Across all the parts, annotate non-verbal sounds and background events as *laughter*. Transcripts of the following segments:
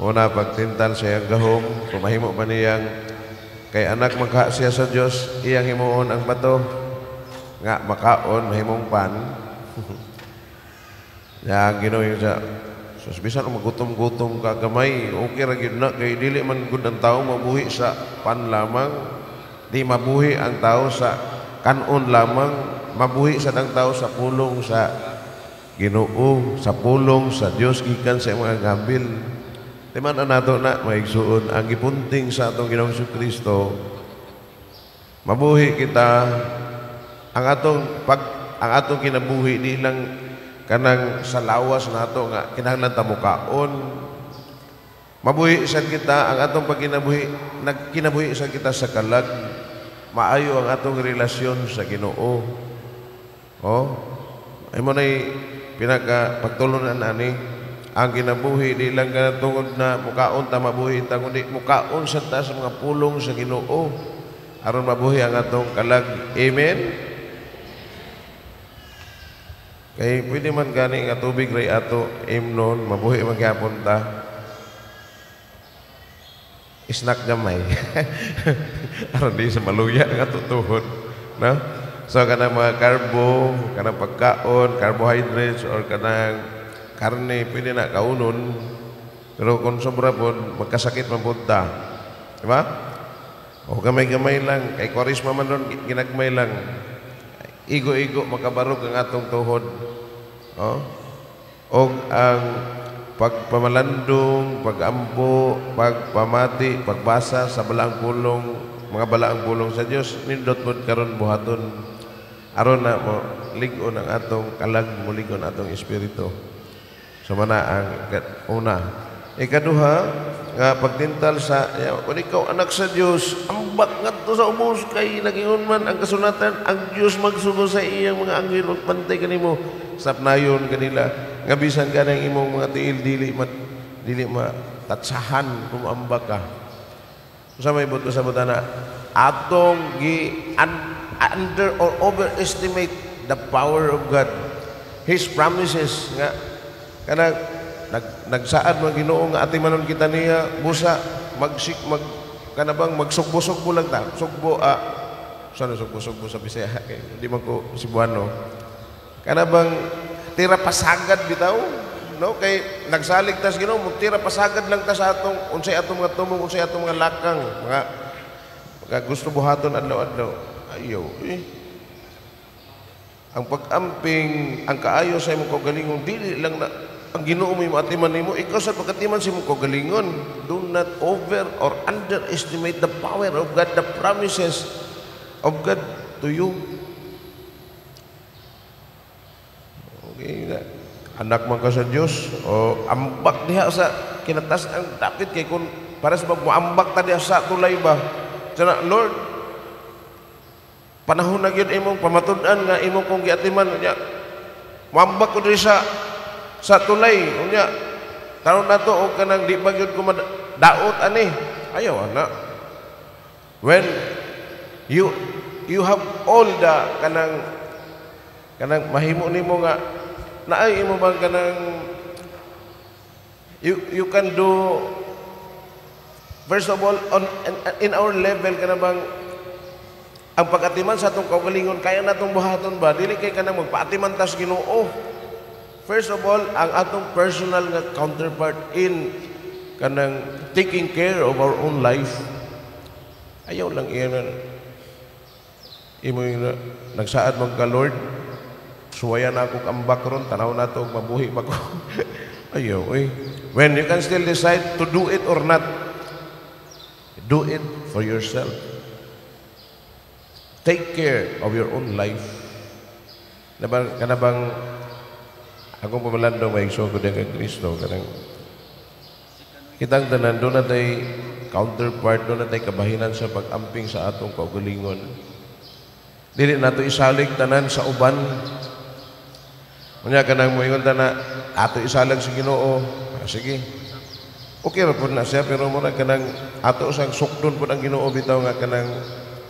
Una, pagtintal sa iyang gahom, pumahimo pa niyang kay anak magha siya sa Dios, iyang himuon ang bato nga makaon mahimong pan. *laughs* ya Ginoo sa Sus bisan magutom-gutom ka gamay, okay ra gyud na kay dili man gud ang tao mabuhi sa pan lamang. Di mabuhi ang tao sa kanon lamang, mabuhi sa ang tao sa pulong sa Ginoo, sa pulong sa Dios gikan sa mga gabil. Di man nato na maigsuon ang gipunting sa atong Ginoong Kristo. Mabuhi kita. Ang atong pag ang atong kinabuhi di lang kanang sa lawas nato nga kinahanglan ta mukaon mabuhi sad kita. Ang atong pagkinabuhi nagkinabuhi sad kita sa kalag. Maayo ang atong relasyon sa Ginoo. Oh ay mo nay pinaka pagtulunan ani ang kinabuhi di lang ka tungod na mukaon ta mabuhi ta kundi mukaon sa ta sa mga pulong sa Ginoo aron mabuhi ang atong kalag amen Kay pwede man gani nga tubig ray ato imnon mabuhi man gyapon ta. Snack gamay. *laughs* Aron di sa maluya nga tutuhod, no? So kanang mga karbo, kanang pagkaon, carbohydrates or kanang karne pwede na kaunon. Pero kung sobra po, magkasakit man po ta. Di ba? O gamay-gamay lang. Kay Kwarisma man doon, ginagmay lang. Igo-igo makabarog ang atong tuhod. Oh? O ang pagpamalandong, pagampo, pagpamati, pagbasa sa balaang pulong, mga balaang pulong sa Dios nindot mo karon buhaton aron na mo ligon ang atong kalag mo ligon atong espiritu so mana ang una. Ikaduha nga pagtintal sa ya, kung ikaw anak sa Dios ambak ngadto sa ubos kay nagingon man ang kasunatan ang Dios magsugo sa iyang mga anghel ug pantay kanimo sapnayon kanila nga bisan kanang imong mga tiil dili mat dili ma tatsahan kung ambak ka sa may buto sa butana atong gi un, under or overestimate the power of God. His promises nga kanang nag nagsaad man Ginoo nga ati manon kita niya busa magsik mag kanabang magsugbo-sugbo lang ta? Sugbo ah sana sugbo-sugbo sa Bisaya *laughs* kay di man ko Cebuano. Kanabang tira pasagad bitaw? No kay nagsalig tas Ginoo mo tira pasagad lang ta sa atong unsay atong mga tumong unsay atong mga lakang mga mga gusto buhaton adlaw-adlaw. Ayaw eh. Ang pag-amping ang kaayo sa imong kagalingon dili lang na ang Ginoo mo atiman nimo. Ikaw sa pagkatiman sa imong kagalingon do not over or underestimate the power of God the promises of God to you. Okay na. Anak man ka sa Dios o ambak diha sa kinatas ang dapit kay kun para sa pagmuambak ta diha sa tulay ba? Sana Lord panahon na gyud imong pamatud-an nga imong kong giatiman nya muambak ko diri sa sa tulay. Unya karon nato og kanang di ba ko daot ani. Ayaw ana when you you have all the kanang kanang mahimo nimo nga naay imo bang kanang you you can do first of all on in, in our level kana bang ang pagatiman sa atong kaugalingon kaya natong buhaton ba? Dili kay kanang magpaatiman tas Ginoo First of all, ang atong personal nga counterpart in kanang taking care of our own life. Ayaw lang iyan imo yung nagsaad mong ka Lord, suwayan ako kambak ron, tanaw na to, mabuhi ba ko? *laughs* Ayaw, eh. When you can still decide to do it or not, do it for yourself. Take care of your own life. Kanabang, kanabang akong pamalando may din kay Kristo kanang kitang tanan doon na tay counterpart doon na tay kabahinan sa pag-amping sa atong kaugalingon. Dili nato isalig tanan sa uban. Unya kanang moingon ta na ato isalag sa Ginoo. Ah, sige. Okay ra pud na siya pero mo kanang ato sang sukdon pud ang Ginoo bitaw nga kanang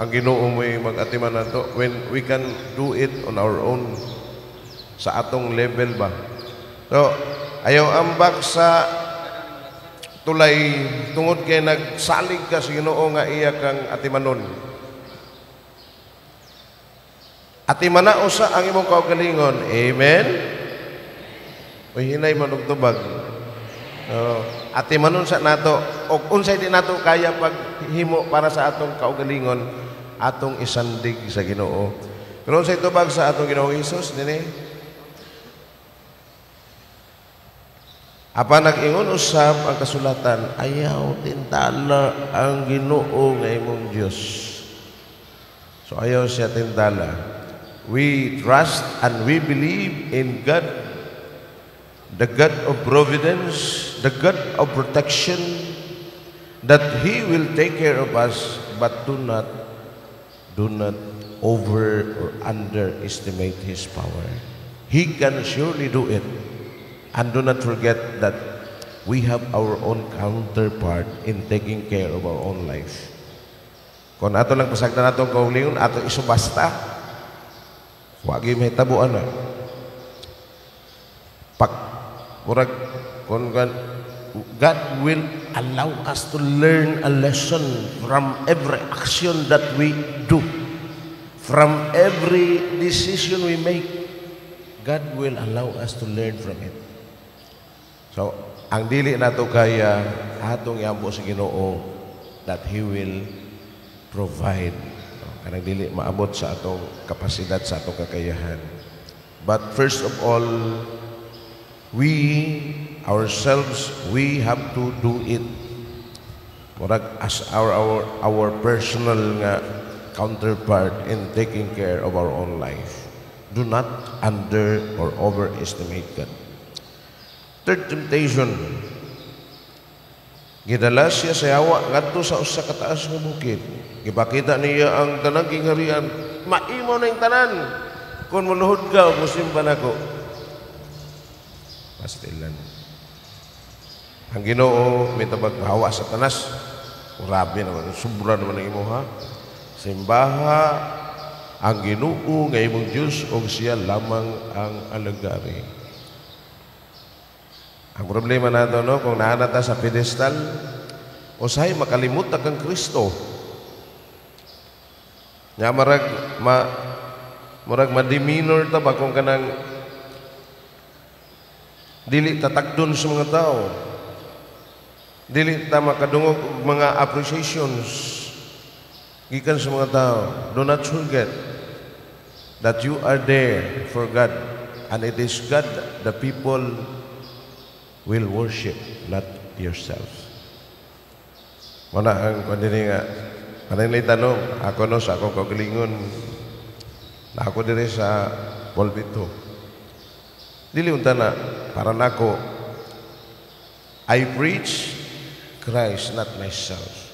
ang Ginoo mo mag-atiman nato. When we can do it on our own sa atong level ba. So, ayaw ambak sa tulay tungod kay nagsalig ka sa Ginoo nga iya kang atimanon. Atimana usa ang imong kaugalingon. Amen. Uy hinay man og tubag. Oh, atimanon sa nato og unsay di nato kaya pag himo para sa atong kaugalingon atong isandig sa Ginoo. Pero unsay tubag sa atong Ginoo Hesus dinhi? Apa nag-ingon usab ang kasulatan, ayaw tintala ang Ginoo nga imong Dios. So ayaw siya tintala. We trust and we believe in God, the God of providence, the God of protection, that He will take care of us, but do not, do not over or underestimate His power. He can surely do it. And do not forget that we have our own counterpart in taking care of our own life. Kung ato lang pasagdan nato kaulingon, ato isubasta. Wagi may tabuan na. Pag, murag, kung God will allow us to learn a lesson from every action that we do, from every decision we make. God will allow us to learn from it. So, ang dili nato kaya atong yambo sa Ginoo that He will provide. Kanang dili maabot sa atong kapasidad sa atong kakayahan. But first of all, we ourselves we have to do it. Murag as our our our personal nga counterpart in taking care of our own life. Do not under or overestimate God. Third temptation. Gidala siya sa yawa ngadto sa usa ka taas nga bukid. Gipakita niya ang tanang kingharian. Maimo na yung tanan. Kung manuhod ka, musimba na ko. Pastilan. Ang ginoo, may tabag hawa sa tanas. Grabe naman, sobra naman ang imo ha. Simbaha, ang ginoo nga imong Diyos o siya lamang ang alagari. Ang problema nato no kung naanata sa pedestal usahay makalimot ta kang Kristo. Nya marag ma murag ma-demeanor ta ba kung kanang dili tatagdon sa mga tao. Dili ta makadungog mga appreciations gikan sa mga tao. Do not forget that you are there for God and it is God the people will worship, not yourself. Mana ang kandini nga, kanang tanong, ako no sa akong kagalingon, na ako dire sa pulpito. Dili unta na, para nako, I preach Christ, not myself.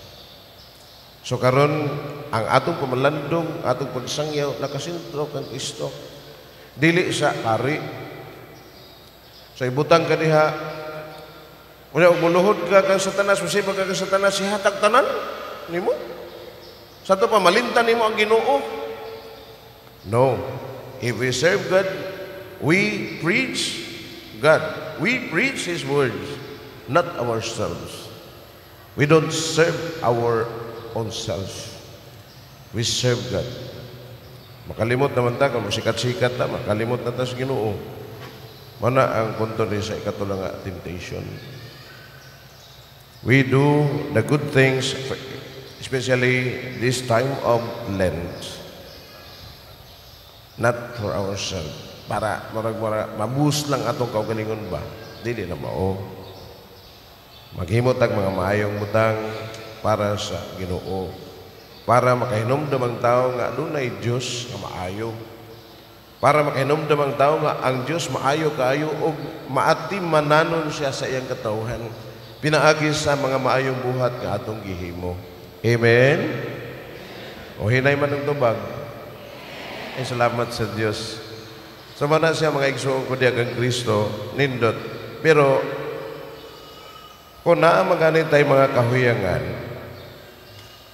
So karon ang atong pamalandong, atong pagsangyaw, nakasintro kang Kristo. Dili sa kari. So ibutang ka ug muluhod ka kang satanas, musiba ka kang satanas, sihatag tanan nimo. Sa to pa malintan nimo ang Ginoo. No. If we serve God, we preach God. We preach His words, not ourselves. We don't serve our own self. We serve God. Makalimot naman ta, kung sikat-sikat na, makalimot na ta sa ginoo. Mana ang punto ni sa ikatulang temptation. We do the good things, especially this time of Lent, not for ourselves. Para, marag, marag, mabus lang atong kaugalingon ba? Dili na mao. Maghimot ang mga maayong butang para sa ginoo. Para makahinomdam ang tao nga dunay Diyos nga maayo. Para makahinomdam ang tao nga ang Diyos maayo kaayo o maatim mananon siya sa iyang katawhan pinaagi sa mga maayong buhat nga atong gihimo. Amen? O hinay man ng tubag. Ay salamat sa Dios. Sa so, mana siya mga igsoon ko diya kang Kristo, nindot. Pero, kung naa maganin tayo mga kahuyangan,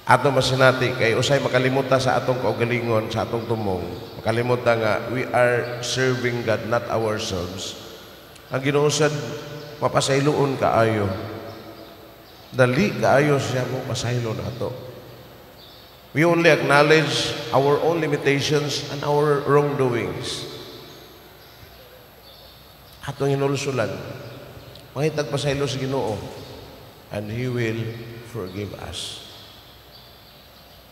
ato masinati kay usay makalimutan sa atong kaugalingon, sa atong tumong, makalimutan nga, we are serving God, not ourselves. Ang ginuusad, mapasayloon kaayo dali kaayo siya mo pasaylo nato. We only acknowledge our own limitations and our wrongdoings. Atong hinulsulan, mangitag pasaylo sa Ginoo and He will forgive us.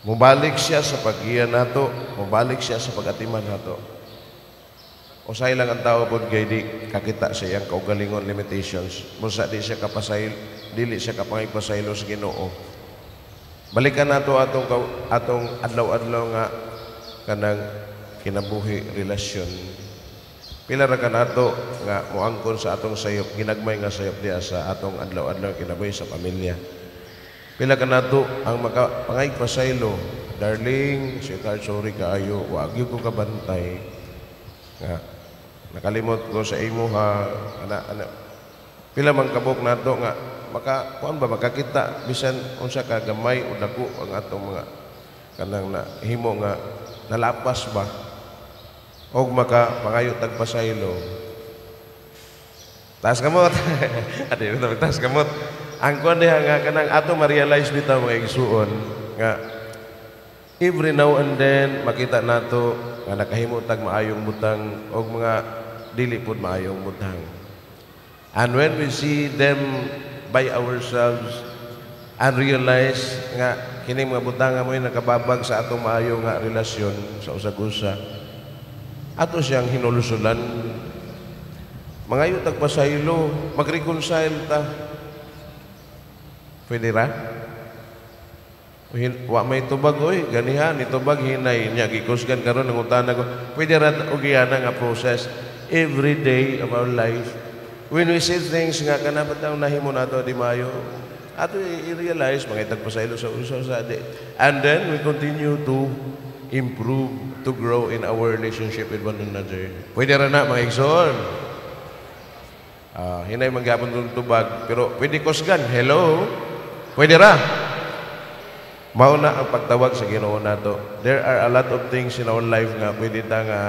Mubalik siya sa pag-iya nato, mubalik siya sa pag-atiman nato. Usay lang ang tao pod kay di kakita sa iyang kaugalingon limitations. Musa di siya kapasayl, dili siya kapangipasaylo sa Ginoo. Balikan nato atong atong adlaw-adlaw nga kanang kinabuhi relasyon. Pila ra kanato nga moangkon sa atong sayop, ginagmay nga sayop diya sa atong adlaw-adlaw kinabuhi sa pamilya. Pila ka nato ang maka pangay pasaylo, darling, sweetheart, sorry kaayo, wag ko kabantay. Nga, nakalimot ko sa imo ha, ana, ana. Pila man kabok nato nga, maka, kuan ba, makakita, bisan unsa ka gamay o dako ang atong mga kanang na himo nga nalapas ba? Og maka pangayo tagpasaylo. Taas kamot. *laughs* Adi taas kamot. Ang kuan diha nga kanang ato ma-realize bitaw mga igsuon nga every now and then makita nato nga nakahimo tag maayong butang og mga dili pud maayong butang. And when we see them by ourselves and realize nga kini mga butang mo nakababag sa atong maayo nga relasyon sa usag-usa ato siyang hinulusulan mga tagpasaylo mag-reconcile ta Pwede ra? Wa may tubag oy, ganihan itubag hinay niya gikusgan karon ng utana ko. Pwede ra og nga process every day of our life. When we see things nga kana bitaw nahimo nato di mayo, ato i-realize mga itag pasaylo sa uso sa di. And then we continue to improve, to grow in our relationship with one another. Pwede ra na mga igsoon. Uh, hinay manggapon tubag, pero pwede kusgan. Hello? Pwede ra. Mauna ang pagtawag sa Ginoo nato. There are a lot of things in our life nga pwede ta nga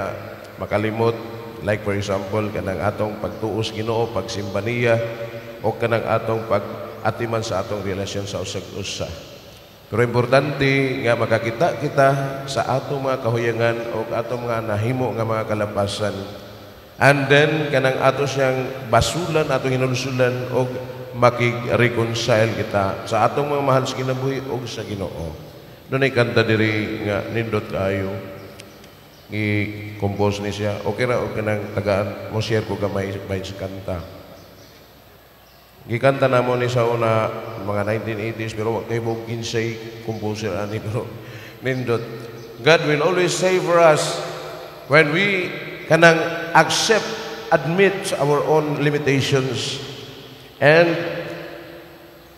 makalimot. Like for example, kanang atong pagtuos Ginoo, pagsimba niya, o kanang atong pag-atiman sa atong relasyon sa usag-usa. Pero importante nga makakita kita sa atong mga kahuyangan o atong mga nahimo nga mga kalapasan. And then, kanang ato siyang basulan, atong hinulusulan o makig-reconcile kita sa atong mga mahal sa kinabuhi o sa Ginoo. Doon ay kanta diri nga nindot kayo i-compose ni siya. Okay ra, okay nang tagaan mo share ko gamay may sa kanta. Gikanta na mo ni sa una mga 1980s pero wag kay mo kinsay composer ani *laughs* pero nindot. God will always save us when we kanang accept, admit our own limitations And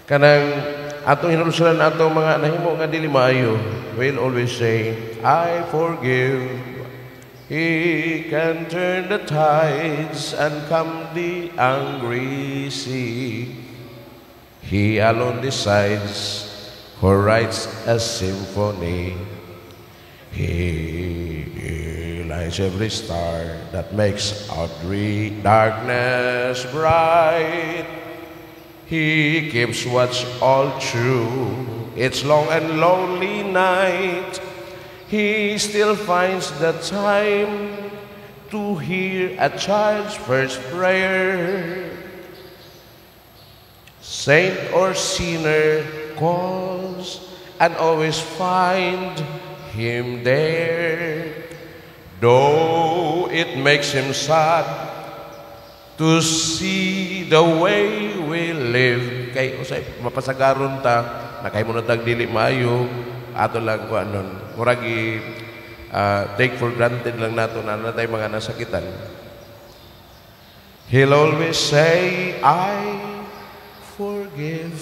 kanang atong hinulusulan atong mga nahimo nga dili will always say, I forgive. He can turn the tides and calm the angry sea. He alone decides who writes a symphony. He lights every star that makes our darkness bright. He keeps watch all through its long and lonely night. He still finds the time to hear a child's first prayer. Saint or sinner calls and always find him there. Though it makes him sad to see the way we live. Kay usay mapasagaron ta nakay mo na tag dili maayo ato lang ko anon. Muragi uh, take for granted lang nato na natay mga nasakitan. He'll always say, I forgive.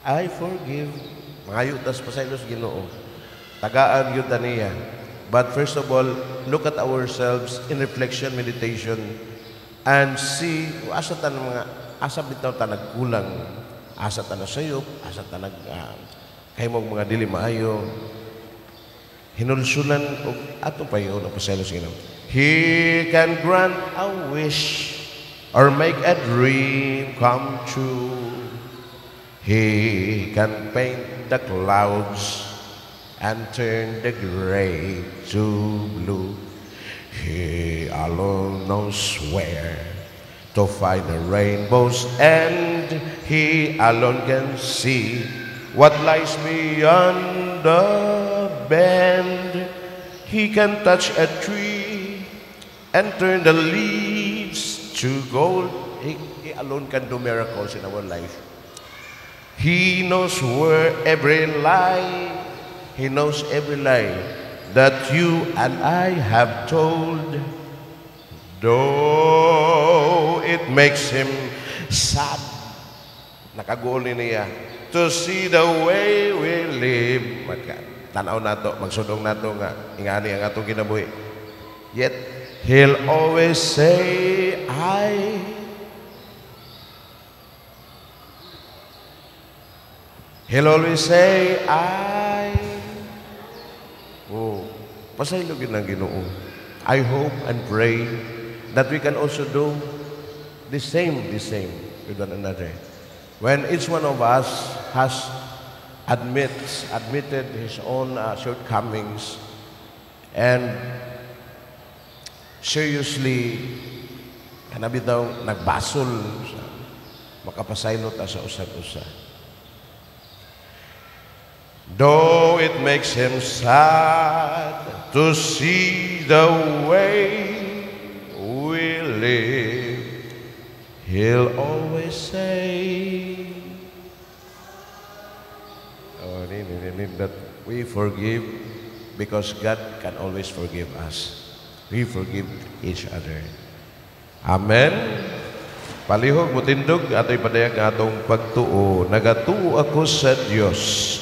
I forgive. Mga yutas pa sa ilos ginoo. Tagaan yun niya. But first of all, look at ourselves in reflection, meditation, and see asa ta mga asa bitaw ta nagkulang asa ta nasayop asa ta nag uh, mga dili maayo hinulsulan og ato pa yun ang pasaylo sa Ginoo He can grant a wish or make a dream come true He can paint the clouds and turn the gray to blue. He alone knows where to find the rainbow's end. He alone can see what lies beyond the bend. He can touch a tree and turn the leaves to gold. He, he alone can do miracles in our life. He knows where every lie, He knows every lie that you and I have told. Though it makes him sad, nakagool ni niya, to see the way we live. Magka, tanaw na to, magsudong na to nga, ingani ang atong kinabuhi. Yet, He'll always say, I He'll always say, I. Oh, pasaylogin ng ginoo. I hope and pray that we can also do the same, the same with one another. When each one of us has admits, admitted his own uh, shortcomings and seriously kanabi daw nagbasol sa makapasaylot sa usag-usa. Though it makes him sad to see the way we live, he'll always say, ni- that we forgive because God can always forgive us. We forgive each other. Amen. Palihog mo tindog ato'y padayag atong pagtuo. Nagatuo ako sa Dios